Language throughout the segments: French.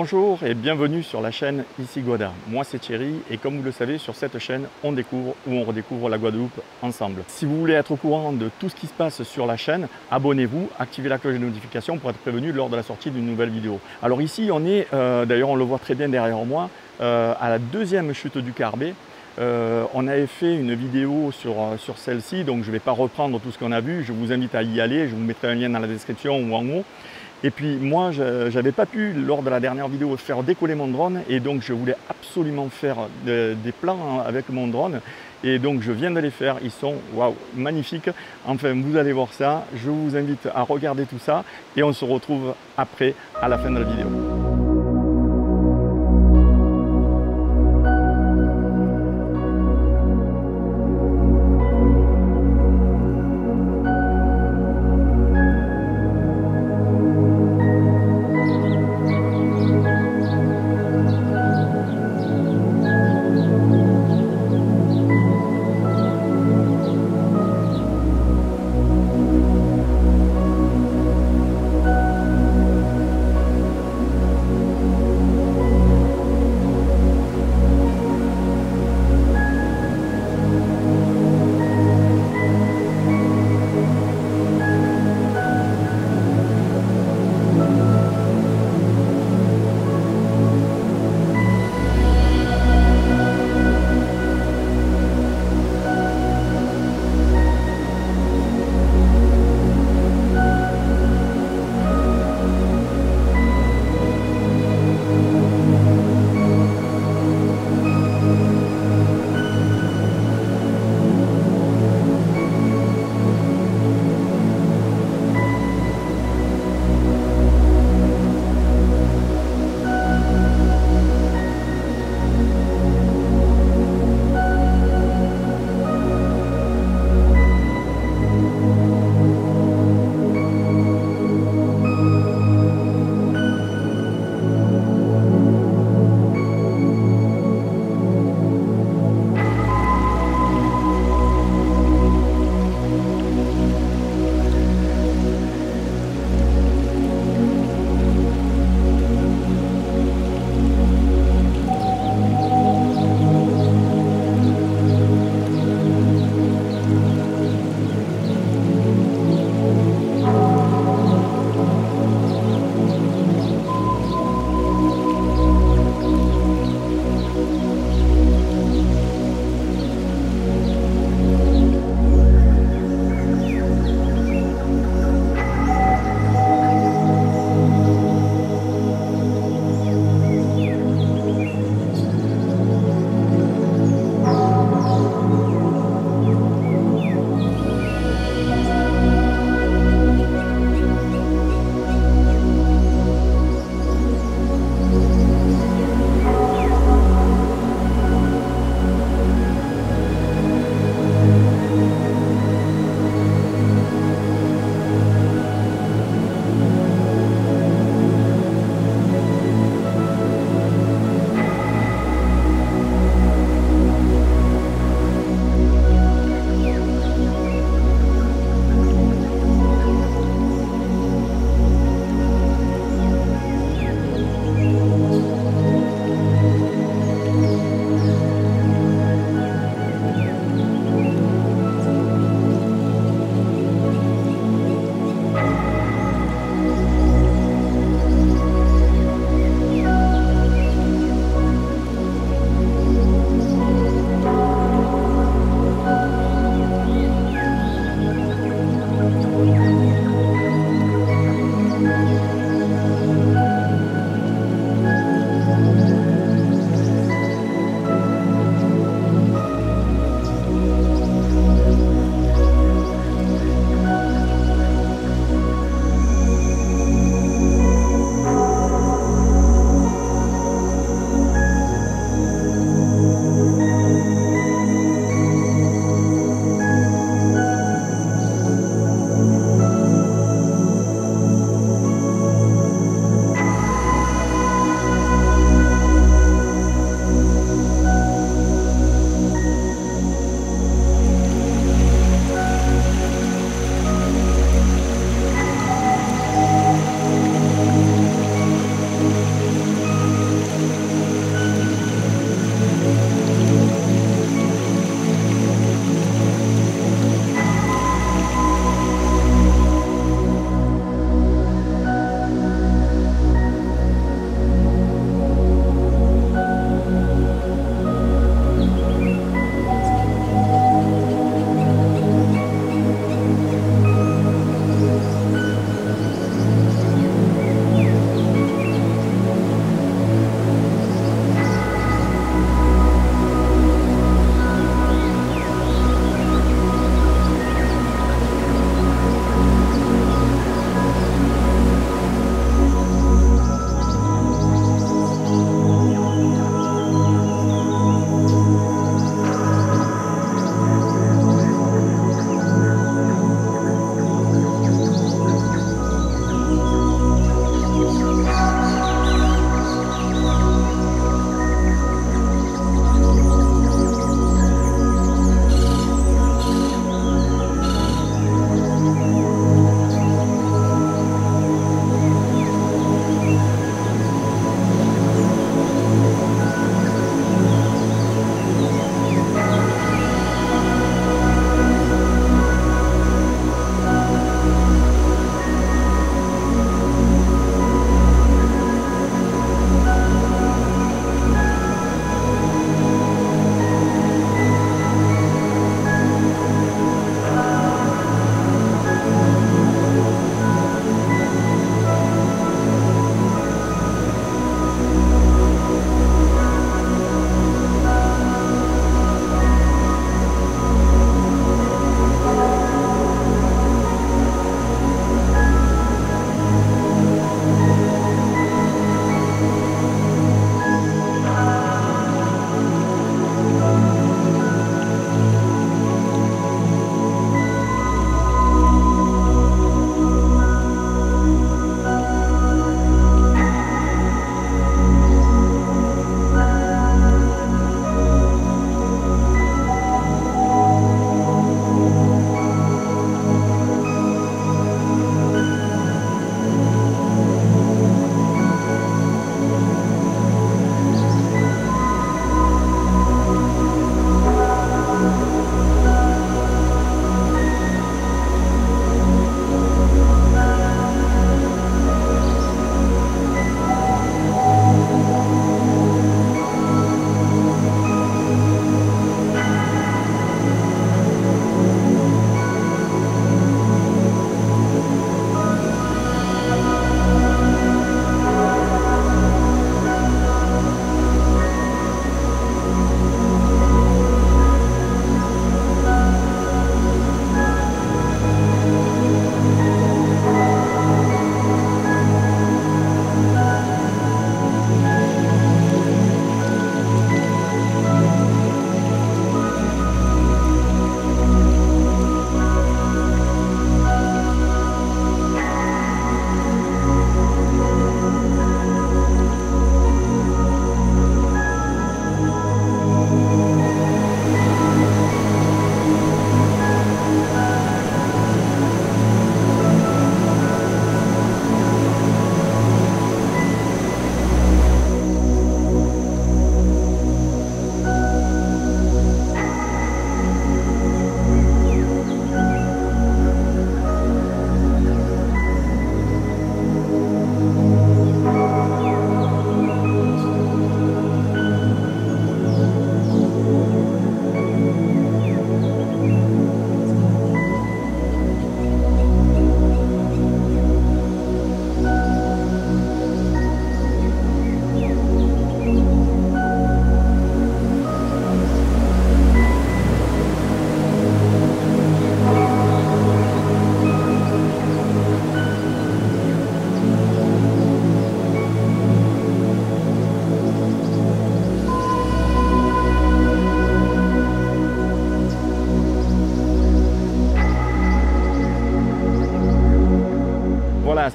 Bonjour et bienvenue sur la chaîne Ici Guada. Moi c'est Thierry et comme vous le savez sur cette chaîne on découvre ou on redécouvre la Guadeloupe ensemble. Si vous voulez être au courant de tout ce qui se passe sur la chaîne, abonnez-vous, activez la cloche de notification pour être prévenu lors de la sortie d'une nouvelle vidéo. Alors ici on est, euh, d'ailleurs on le voit très bien derrière moi, euh, à la deuxième chute du Carbet. Euh, on avait fait une vidéo sur, sur celle-ci, donc je ne vais pas reprendre tout ce qu'on a vu, je vous invite à y aller, je vous mettrai un lien dans la description ou en haut. Et puis moi, je n'avais pas pu, lors de la dernière vidéo, faire décoller mon drone. Et donc, je voulais absolument faire des plans avec mon drone. Et donc, je viens de les faire. Ils sont waouh, magnifiques. Enfin, vous allez voir ça. Je vous invite à regarder tout ça. Et on se retrouve après, à la fin de la vidéo.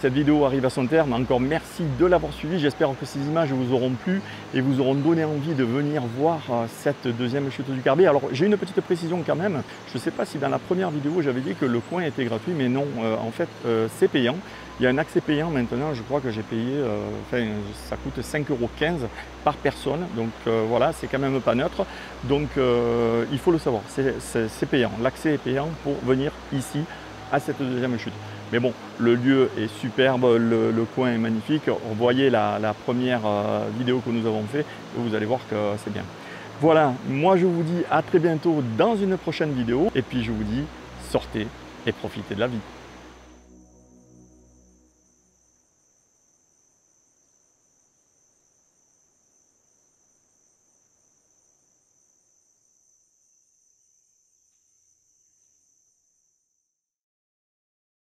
Cette vidéo arrive à son terme. Encore merci de l'avoir suivi. J'espère que ces images vous auront plu et vous auront donné envie de venir voir euh, cette deuxième chute du Carbet. Alors, j'ai une petite précision quand même. Je ne sais pas si dans la première vidéo, j'avais dit que le coin était gratuit, mais non, euh, en fait, euh, c'est payant. Il y a un accès payant maintenant, je crois que j'ai payé, enfin, ça coûte 5,15 euros par personne. Donc voilà, c'est quand même pas neutre. Donc il faut le savoir, c'est payant. L'accès est payant pour venir ici à cette deuxième chute. Mais bon, le lieu est superbe, le, coin est magnifique. Voyez la, la première euh, vidéo que nous avons fait et vous allez voir que c'est bien. Voilà, moi je vous dis à très bientôt dans une prochaine vidéo et puis je vous dis sortez et profitez de la vie.